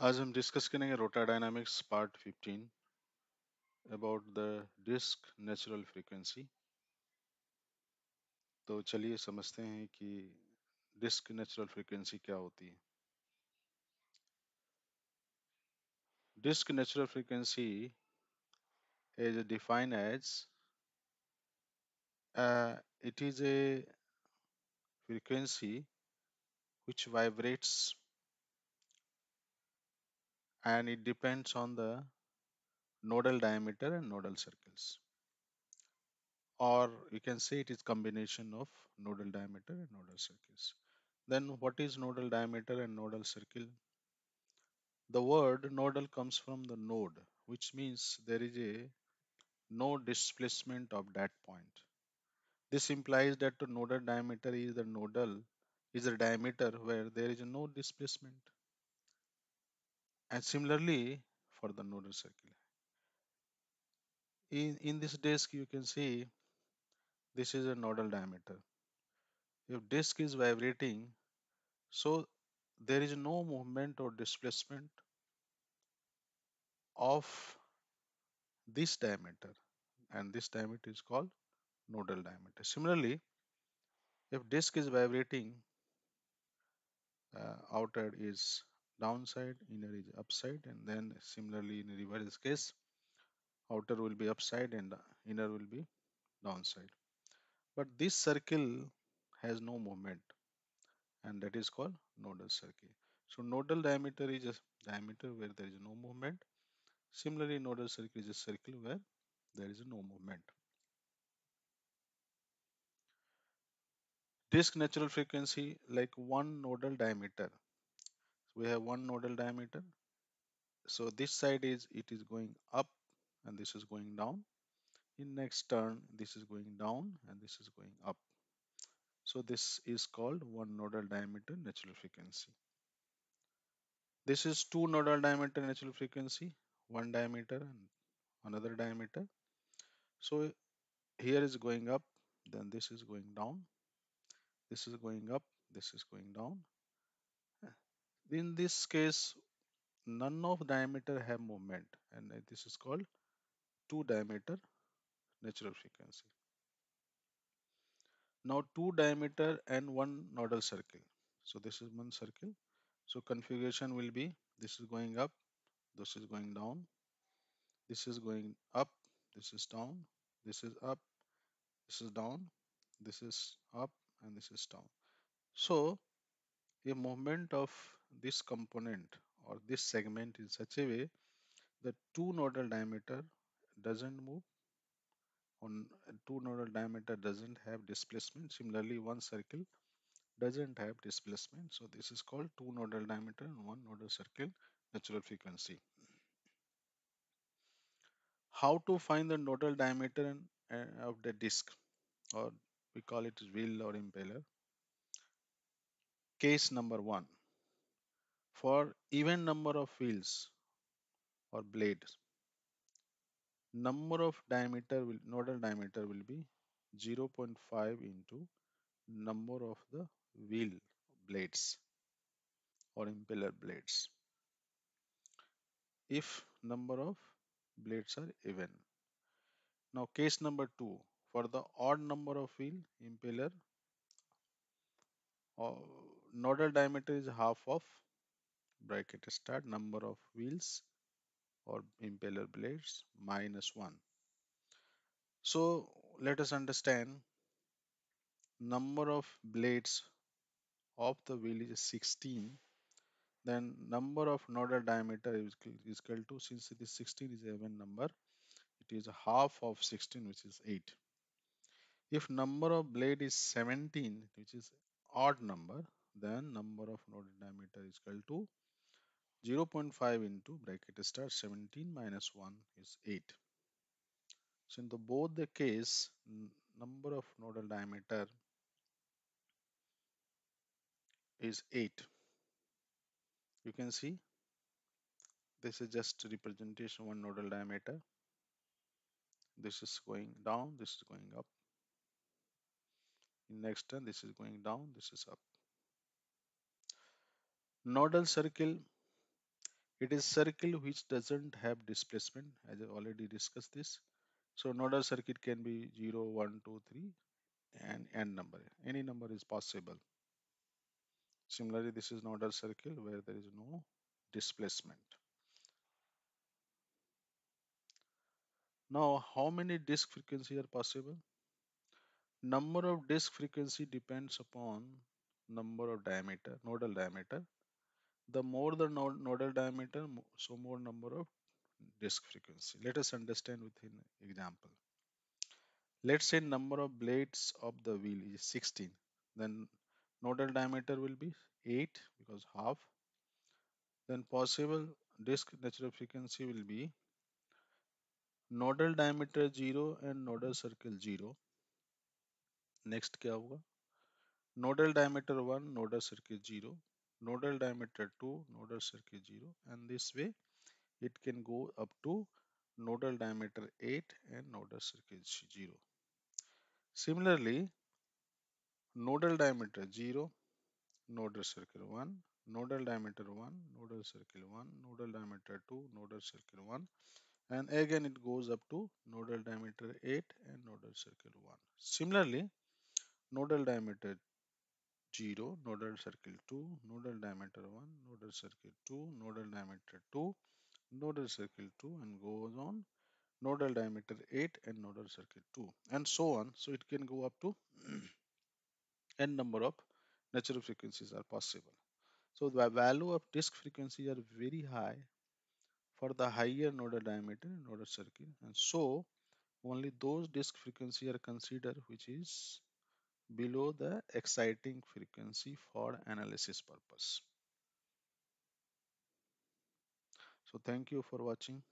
आज हम डिस्कस करेंगे rotor dynamics part 15 about the disc natural frequency. तो चलिए समझते हैं कि डिस्क नेचुरल फ्रीक्वेंसी क्या होती है। Disc natural frequency defined as uh, it is a frequency which vibrates and it depends on the nodal diameter and nodal circles. Or you can say it is combination of nodal diameter and nodal circles. Then what is nodal diameter and nodal circle? The word nodal comes from the node which means there is a no displacement of that point. This implies that the nodal diameter is the nodal is a diameter where there is no displacement and similarly for the nodal circle. In in this disk you can see this is a nodal diameter. If disk is vibrating so there is no movement or displacement of this diameter. And this diameter is called nodal diameter. Similarly if disk is vibrating uh, outer is downside inner is upside and then similarly in reverse case outer will be upside and inner will be downside. But this circle has no movement and that is called nodal circle. So nodal diameter is a diameter where there is no movement similarly nodal circle is a circle where there is no movement disk natural frequency like one nodal diameter we have one nodal diameter. So this side is it is going up and this is going down. In next turn this is going down and this is going up. So this is called one nodal diameter natural frequency. This is two nodal diameter natural frequency one diameter and another diameter. So here is going up then this is going down. This is going up this is going down in this case none of diameter have movement and this is called two diameter natural frequency now two diameter and one nodal circle so this is one circle so configuration will be this is going up this is going down this is going up this is down this is up this is down this is up and this is down so a movement of this component or this segment in such a way that two nodal diameter doesn't move on two nodal diameter doesn't have displacement. Similarly one circle doesn't have displacement. So this is called two nodal diameter and one nodal circle natural frequency. How to find the nodal diameter uh, of the disk or we call it wheel or impeller? Case number one for even number of wheels or blades. Number of diameter will nodal diameter will be 0.5 into number of the wheel blades or impeller blades. If number of blades are even. Now case number two for the odd number of wheel impeller or nodal diameter is half of bracket start number of wheels or impeller blades minus 1 so let us understand number of blades of the wheel is 16 then number of nodal diameter is is equal to since it is 16 is even number it is half of 16 which is 8 if number of blade is 17 which is odd number then number of nodal diameter is equal to 0.5 into bracket start 17 minus 1 is 8 so in the both the case number of nodal diameter is 8 you can see this is just representation one nodal diameter. This is going down this is going up. In next turn this is going down this is up. Nodal circle It is circle which doesn't have displacement, as I already discussed this. So nodal circle can be 0, 1, 2, 3, and n number. Any number is possible. Similarly, this is nodal circle where there is no displacement. Now, how many disk frequency are possible? Number of disk frequency depends upon number of diameter, nodal diameter The more the node, nodal diameter, mo- so more number of disk frequency. Let us understand with an example. Let's say number of blades of the wheel is 16. Then nodal diameter will be 8 because half. Then possible disk natural frequency will be nodal diameter 0 and nodal circle 0. Next क्या होगा? Nodal diameter 1, nodal circle 0. Nodal diameter 2, nodal circle 0. And this way it can go up to nodal diameter 8 and nodal circle 0. Similarly, nodal diameter 0, nodal circle 1, nodal diameter 1, nodal circle 1, nodal diameter 2, nodal circle 1, and again it goes up to nodal diameter 8 and nodal circle 1. Similarly, nodal diameter 0, nodal circle 2, nodal diameter 1, nodal circle 2, nodal diameter 2, nodal circle 2, and goes on nodal diameter 8 and nodal circle 2, and so on. So it can go up to n number of natural frequencies are possible. So the value of disk frequency are very high for the higher nodal diameter nodal circle, and so only those disk frequency are considered which is below the exciting frequency for analysis purpose. So thank you for watching.